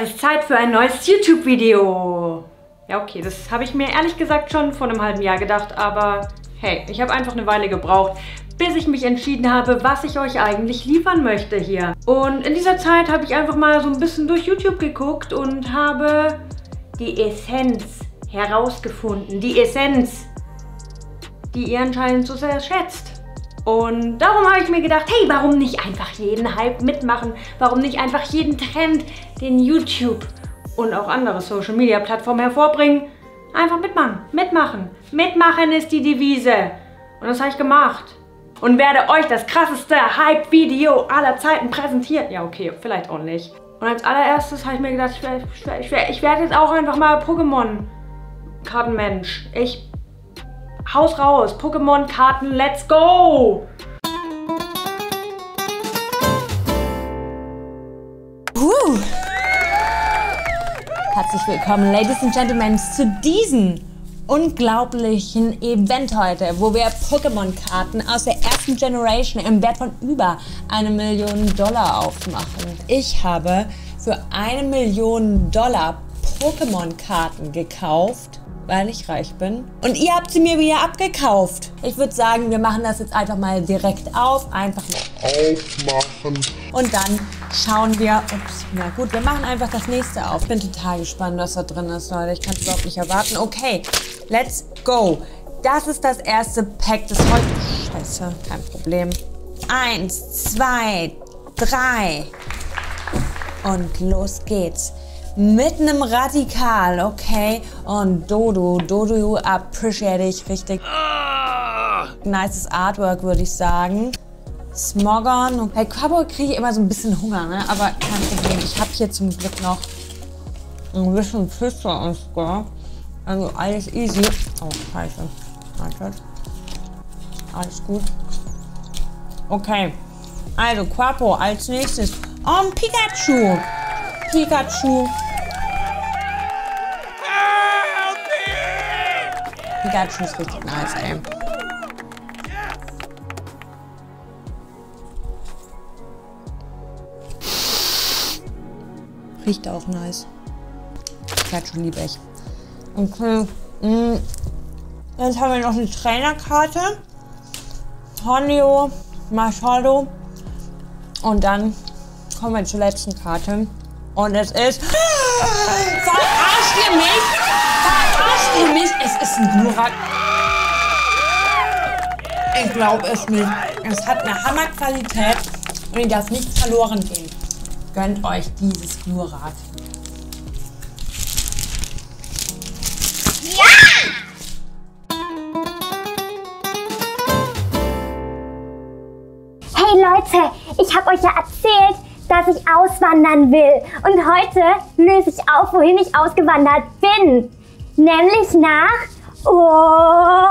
Es ist Zeit für ein neues YouTube-Video. Ja, okay, das habe ich mir ehrlich gesagt schon vor einem halben Jahr gedacht, aber hey, ich habe einfach eine Weile gebraucht, bis ich mich entschieden habe, was ich euch eigentlich liefern möchte hier. Und in dieser Zeit habe ich einfach mal so ein bisschen durch YouTube geguckt und habe die Essenz herausgefunden. Die Essenz, die ihr anscheinend so sehr schätzt. Und darum habe ich mir gedacht, hey, warum nicht einfach jeden Hype mitmachen? Warum nicht einfach jeden Trend, den YouTube und auch andere Social Media Plattformen hervorbringen? Einfach mitmachen, mitmachen. Mitmachen ist die Devise. Und das habe ich gemacht. Und werde euch das krasseste Hype-Video aller Zeiten präsentieren. Ja, okay, vielleicht auch nicht. Und als allererstes habe ich mir gedacht, ich werde, ich werde, ich werde jetzt auch einfach mal Pokémon-Kartenmensch. Ich Haus raus. Pokémon-Karten, let's go! Uh. Herzlich willkommen, Ladies and Gentlemen, zu diesem unglaublichen Event heute, wo wir Pokémon-Karten aus der ersten Generation im Wert von über eine Million Dollar aufmachen. Ich habe für eine Million Dollar Pokémon-Karten gekauft weil ich reich bin. Und ihr habt sie mir wieder abgekauft. Ich würde sagen, wir machen das jetzt einfach mal direkt auf. Einfach mal aufmachen. Und dann schauen wir, ups, na gut, wir machen einfach das nächste auf. Bin total gespannt, was da drin ist, Leute. Ich kann es überhaupt nicht erwarten. Okay, let's go. Das ist das erste Pack des heute. Scheiße, kein Problem. Eins, zwei, drei. Und los geht's mit einem Radikal, okay? Und Dodo, Dodo appreciate ich richtig. Nices Artwork, würde ich sagen. Smogon. Bei Cowboy kriege ich immer so ein bisschen Hunger, ne? Aber kein Problem. Ich habe hier zum Glück noch ein bisschen Pizza ausgehabt. Also alles easy. Oh, scheiße. Wartet. Alles gut. Okay. Also Quapo als nächstes. Oh, ein Pikachu. Pikachu. Pikachu ist richtig nice, ey. Riecht auch nice. Pikachu liebe ich. Okay. Mm. Jetzt haben wir noch eine Trainerkarte. Honio, Machado. Und dann kommen wir zur letzten Karte. Und es ist. Verarscht ihr mich? Verarscht ihr mich? Es ist ein Glurak. Ich glaube es nicht. Es hat eine Hammerqualität und ihr darf nicht verloren gehen. Gönnt euch dieses Glurak. Hey Leute, ich habe euch ja erzählt, dass ich auswandern will. Und heute löse ich auf, wohin ich ausgewandert bin. Nämlich nach oh,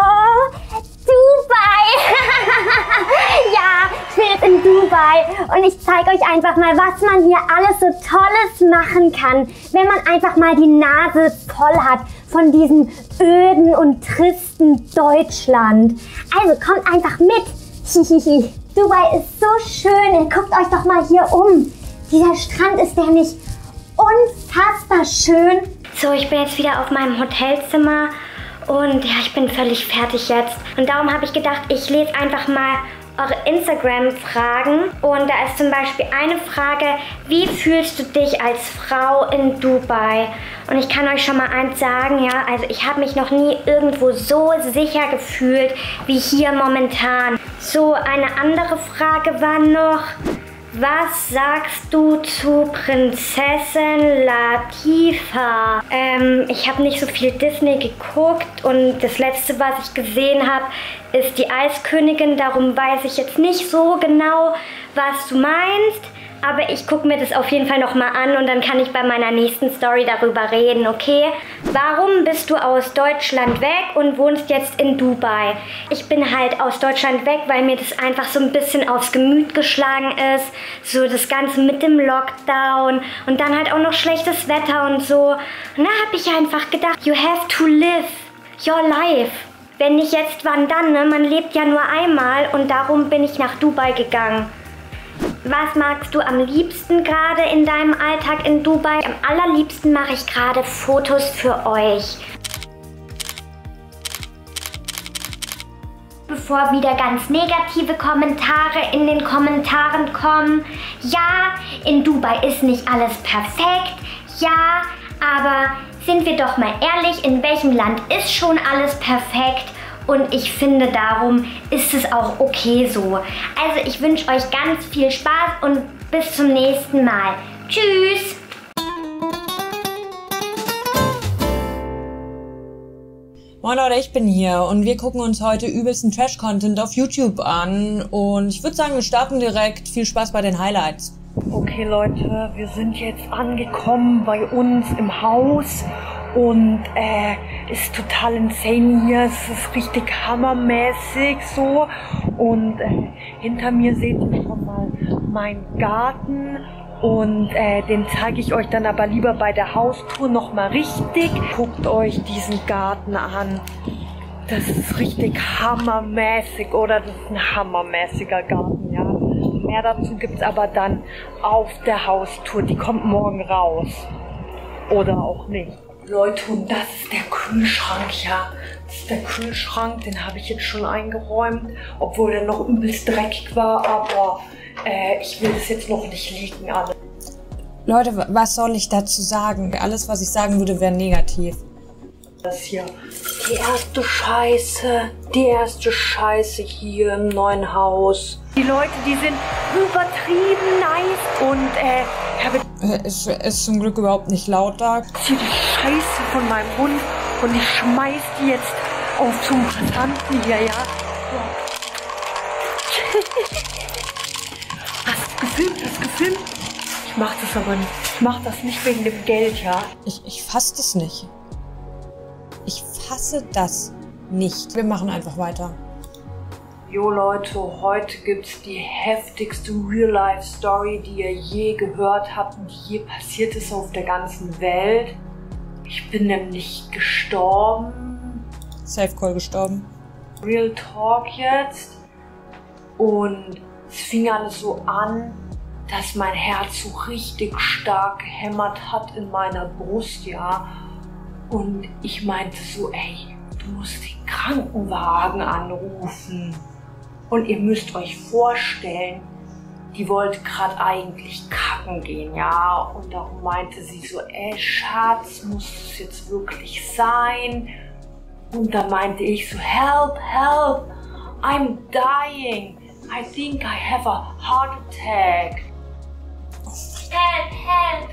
Dubai. ja, ich bin jetzt in Dubai und ich zeige euch einfach mal, was man hier alles so Tolles machen kann, wenn man einfach mal die Nase voll hat von diesem öden und tristen Deutschland. Also kommt einfach mit. Dubai ist so schön. Guckt euch doch mal hier um. Dieser Strand ist nicht unfassbar schön. So, ich bin jetzt wieder auf meinem Hotelzimmer und ja, ich bin völlig fertig jetzt. Und darum habe ich gedacht, ich lese einfach mal eure Instagram-Fragen. Und da ist zum Beispiel eine Frage, wie fühlst du dich als Frau in Dubai? Und ich kann euch schon mal eins sagen, ja, also ich habe mich noch nie irgendwo so sicher gefühlt wie hier momentan. So, eine andere Frage war noch, was sagst du zu Prinzessin Latifa? Ähm, ich habe nicht so viel Disney geguckt und das letzte, was ich gesehen habe, ist die Eiskönigin. Darum weiß ich jetzt nicht so genau, was du meinst. Aber ich gucke mir das auf jeden Fall nochmal an und dann kann ich bei meiner nächsten Story darüber reden, okay? Warum bist du aus Deutschland weg und wohnst jetzt in Dubai? Ich bin halt aus Deutschland weg, weil mir das einfach so ein bisschen aufs Gemüt geschlagen ist. So das Ganze mit dem Lockdown und dann halt auch noch schlechtes Wetter und so. Und da habe ich einfach gedacht, you have to live your life. Wenn nicht jetzt, wann dann? Ne? Man lebt ja nur einmal und darum bin ich nach Dubai gegangen. Was magst du am liebsten gerade in deinem Alltag in Dubai? Am allerliebsten mache ich gerade Fotos für euch. Bevor wieder ganz negative Kommentare in den Kommentaren kommen. Ja, in Dubai ist nicht alles perfekt. Ja, aber sind wir doch mal ehrlich, in welchem Land ist schon alles perfekt? Und ich finde, darum ist es auch okay so. Also ich wünsche euch ganz viel Spaß und bis zum nächsten Mal. Tschüss! Moin Leute, ich bin hier und wir gucken uns heute übelsten Trash-Content auf YouTube an. Und ich würde sagen, wir starten direkt. Viel Spaß bei den Highlights. Okay Leute, wir sind jetzt angekommen bei uns im Haus und äh, ist total insane hier. Es ist richtig hammermäßig so. Und äh, hinter mir seht ihr schon mal meinen Garten. Und äh, den zeige ich euch dann aber lieber bei der Haustour nochmal richtig. Guckt euch diesen Garten an. Das ist richtig hammermäßig, oder? Das ist ein hammermäßiger Garten, ja. Mehr dazu gibt's aber dann auf der Haustour. Die kommt morgen raus. Oder auch nicht. Leute, und das ist der Kühlschrank, ja. Das ist der Kühlschrank, den habe ich jetzt schon eingeräumt, obwohl der noch übelst dreckig war, aber äh, ich will das jetzt noch nicht liegen alle. Leute, was soll ich dazu sagen? Alles, was ich sagen würde, wäre negativ. Das hier, die erste Scheiße, die erste Scheiße hier im neuen Haus. Die Leute, die sind übertrieben nice und äh, ich habe Es ist zum Glück überhaupt nicht laut da. ziehe die Scheiße von meinem Mund und ich schmeiß die jetzt auf zum Passanten hier, ja. Hast du gefilmt? Hast du gefilmt? Ich mach das aber nicht. Ich mach das nicht wegen dem Geld, ja. Ich, ich fasse das nicht. Ich fasse das nicht. Wir machen einfach weiter. Jo Leute, heute gibt's die heftigste Real-Life-Story, die ihr je gehört habt und die je passiert ist auf der ganzen Welt. Ich bin nämlich gestorben. Safe Call gestorben. Real Talk jetzt. Und es fing alles so an, dass mein Herz so richtig stark gehämmert hat in meiner Brust, ja. Und ich meinte so, ey, du musst den Krankenwagen anrufen. Und ihr müsst euch vorstellen, die wollte gerade eigentlich kacken gehen, ja. Und darum meinte sie so, ey Schatz, muss es jetzt wirklich sein? Und da meinte ich so, help, help, I'm dying. I think I have a heart attack. Help, help!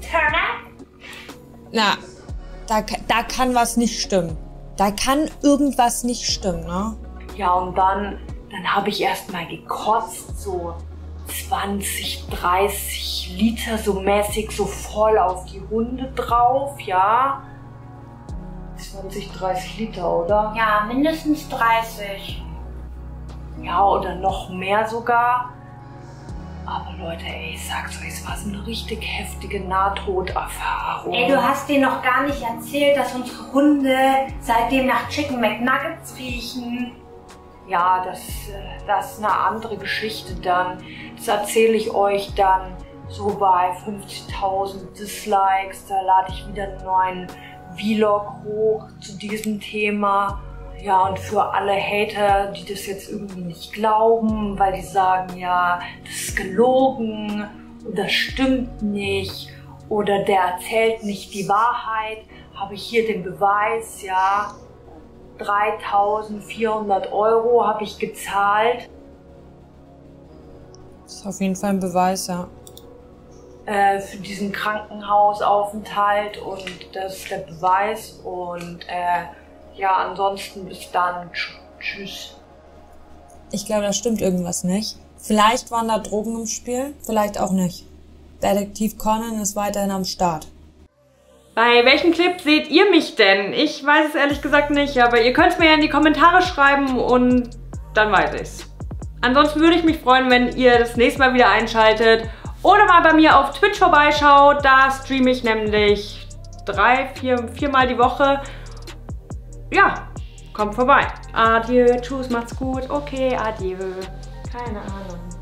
Turn up! Na, da, da kann was nicht stimmen. Da kann irgendwas nicht stimmen, ne? Ja, und dann, dann habe ich erstmal gekotzt, so 20, 30 Liter so mäßig so voll auf die Hunde drauf, ja. 20, 30 Liter, oder? Ja, mindestens 30. Ja, oder noch mehr sogar. Aber Leute, ey, ich sag's euch, es war so eine richtig heftige Nahtoderfahrung. Ey, du hast dir noch gar nicht erzählt, dass unsere Hunde seitdem nach Chicken McNuggets riechen. Ja, das, äh, das ist eine andere Geschichte dann. Das erzähle ich euch dann so bei 50.000 Dislikes. Da lade ich wieder einen neuen Vlog hoch zu diesem Thema. Ja, und für alle Hater, die das jetzt irgendwie nicht glauben, weil die sagen, ja, das ist gelogen und das stimmt nicht oder der erzählt nicht die Wahrheit, habe ich hier den Beweis, ja. 3400 Euro habe ich gezahlt Das ist auf jeden Fall ein Beweis, ja. äh, für diesen Krankenhausaufenthalt und das ist der Beweis. Und äh, ja, ansonsten bis dann. Tsch- Tschüss. Ich glaube, da stimmt irgendwas nicht. Vielleicht waren da Drogen im Spiel, vielleicht auch nicht. Detektiv Conan ist weiterhin am Start. Bei welchem Clip seht ihr mich denn? Ich weiß es ehrlich gesagt nicht, aber ihr könnt es mir ja in die Kommentare schreiben und dann weiß ich's. Ansonsten würde ich mich freuen, wenn ihr das nächste Mal wieder einschaltet oder mal bei mir auf Twitch vorbeischaut. Da streame ich nämlich drei, vier, viermal die Woche. Ja, kommt vorbei. Adieu, tschüss, macht's gut. Okay, adieu. Keine Ahnung.